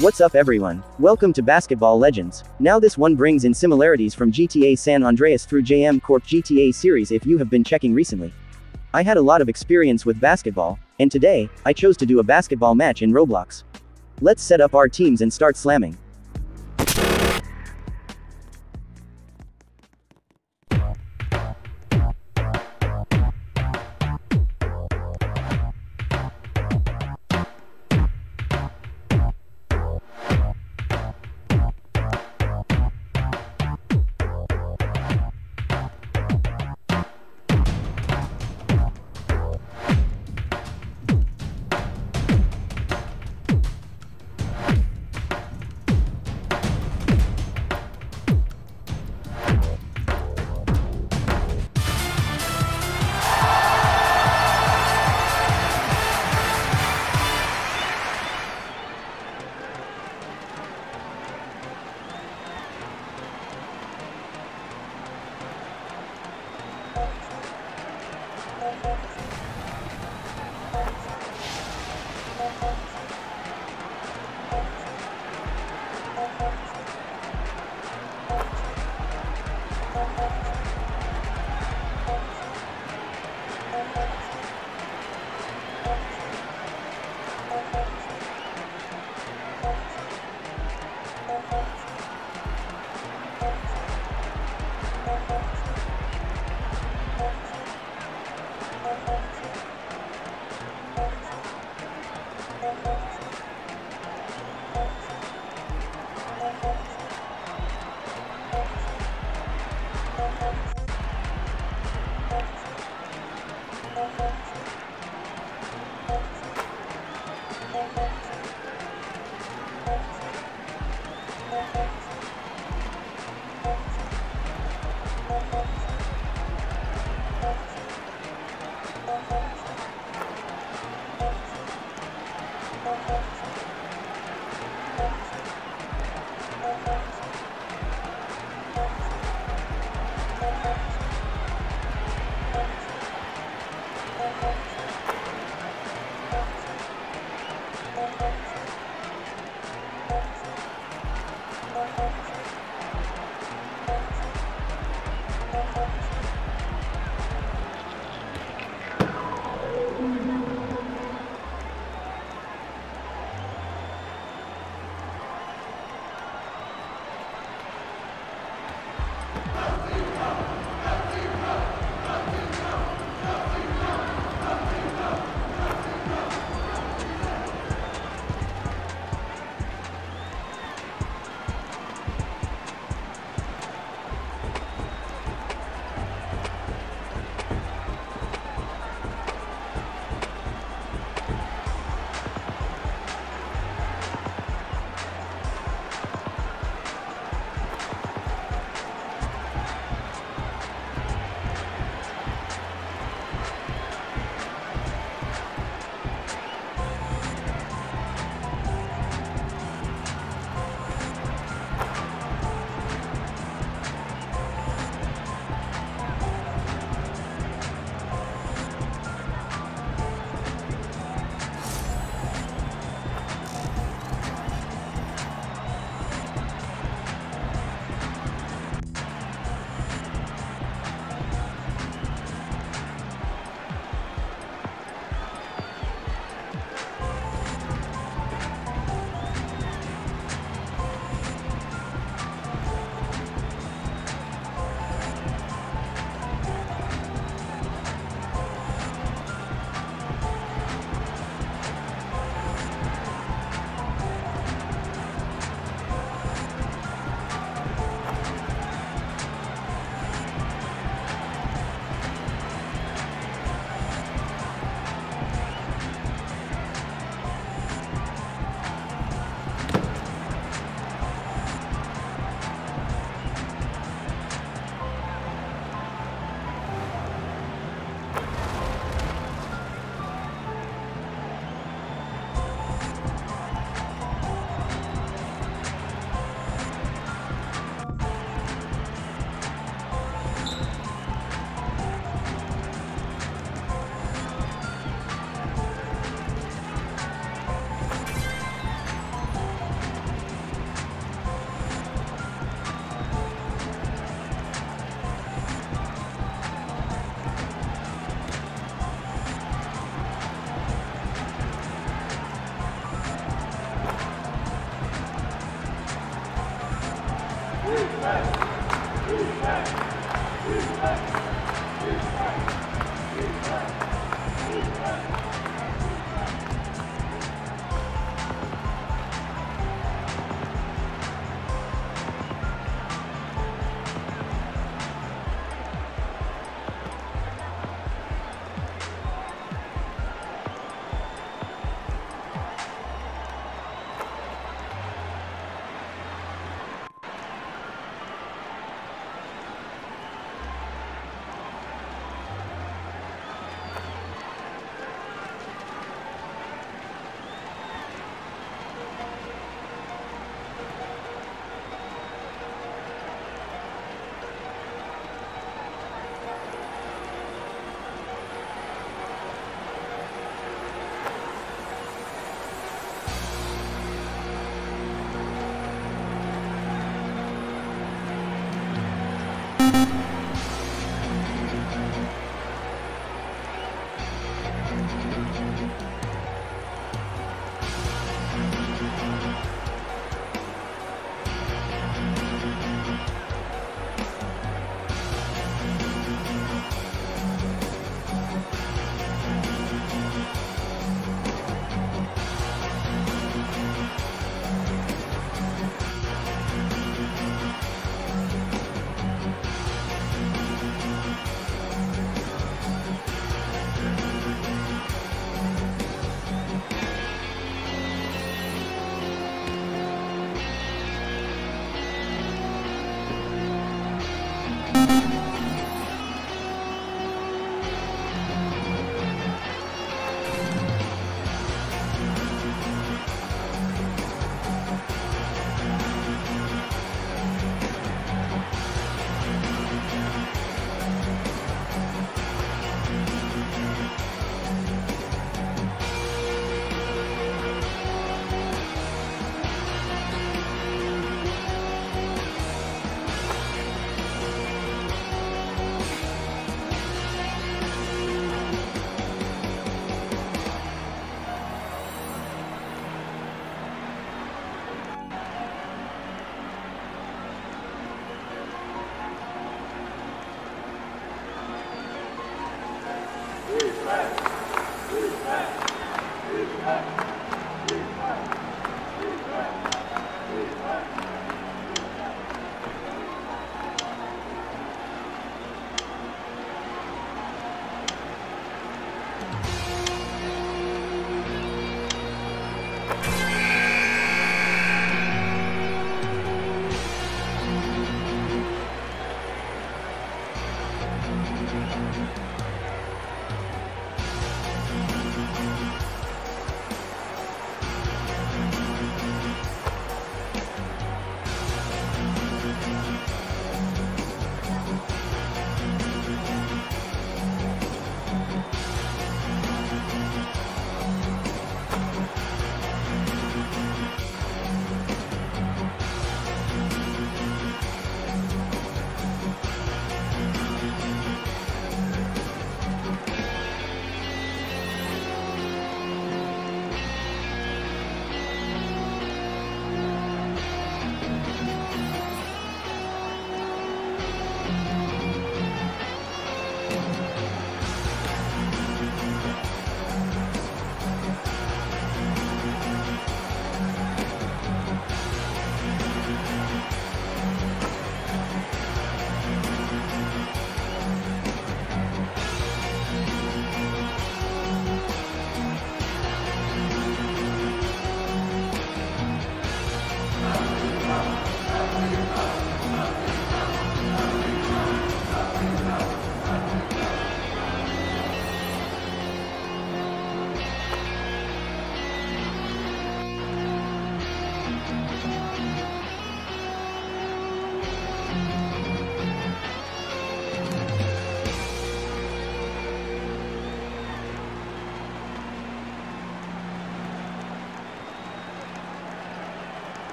What's up everyone? Welcome to Basketball Legends. Now this one brings in similarities from GTA San Andreas through JM Corp GTA series if you have been checking recently. I had a lot of experience with basketball, and today, I chose to do a basketball match in Roblox. Let's set up our teams and start slamming.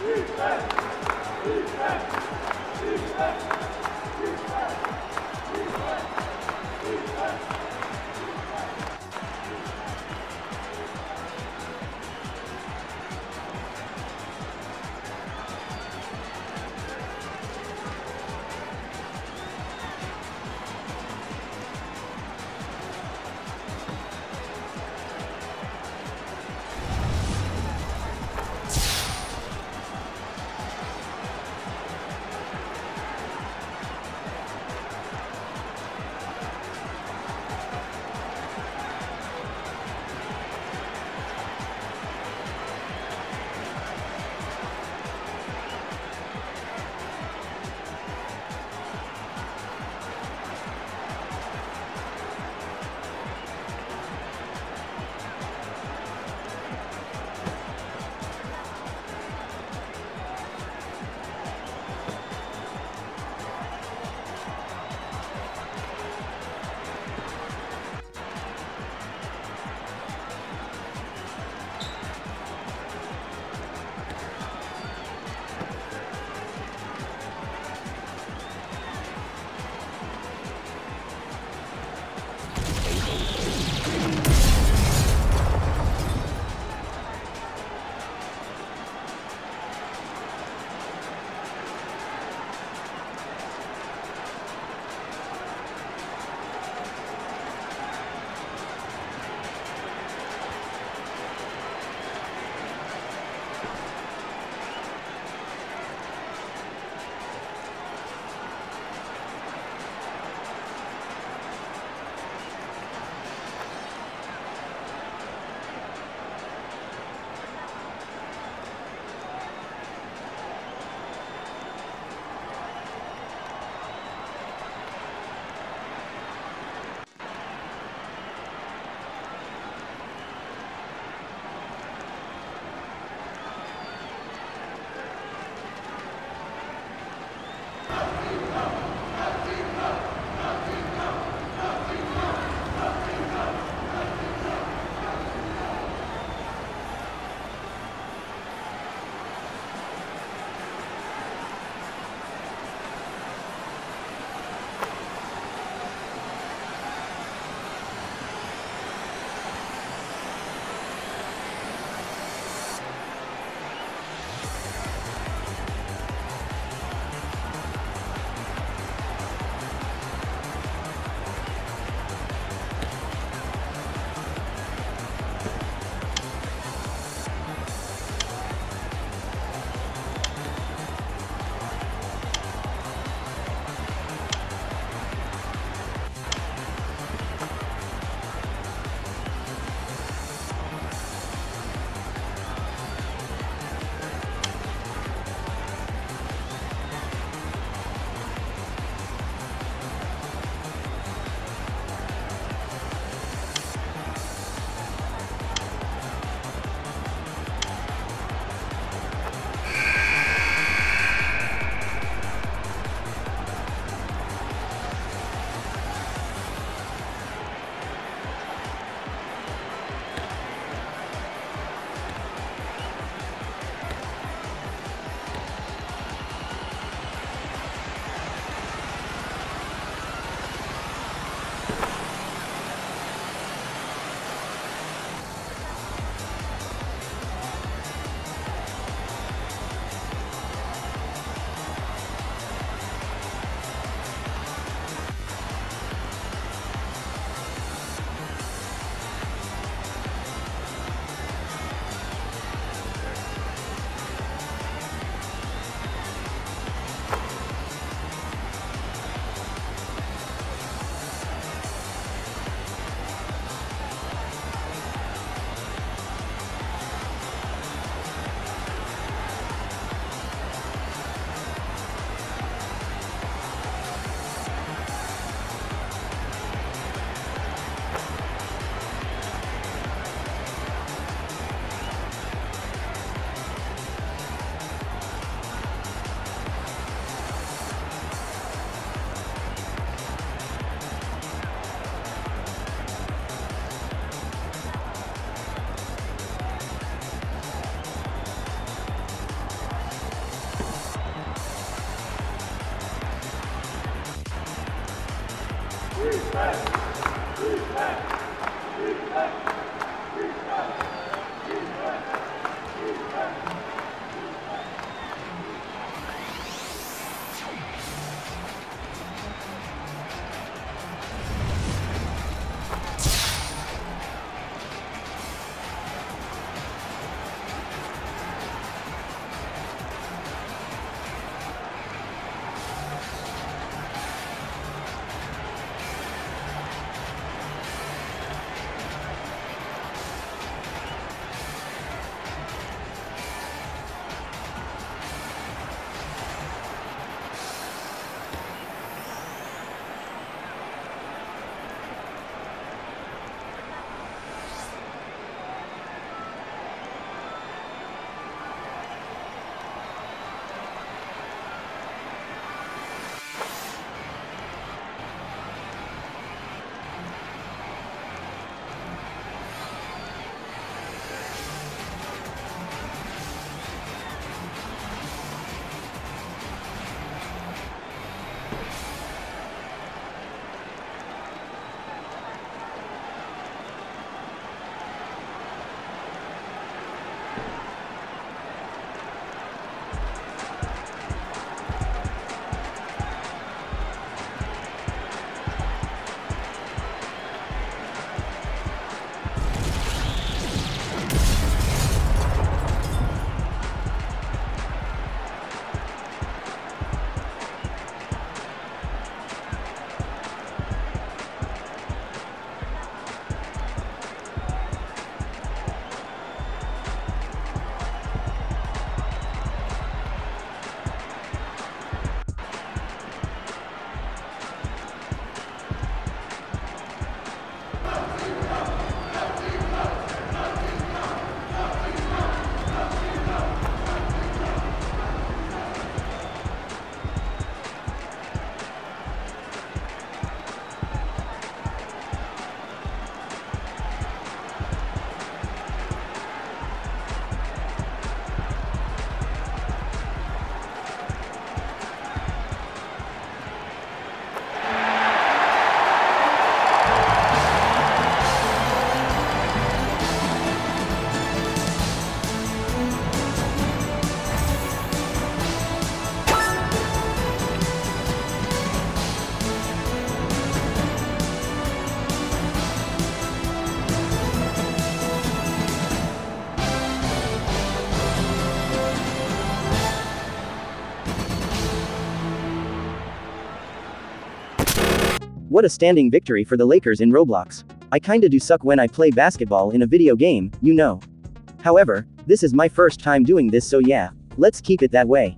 Defense! Defense! Defense! What a standing victory for the Lakers in Roblox. I kinda do suck when I play basketball in a video game, you know. However, this is my first time doing this so yeah, let's keep it that way.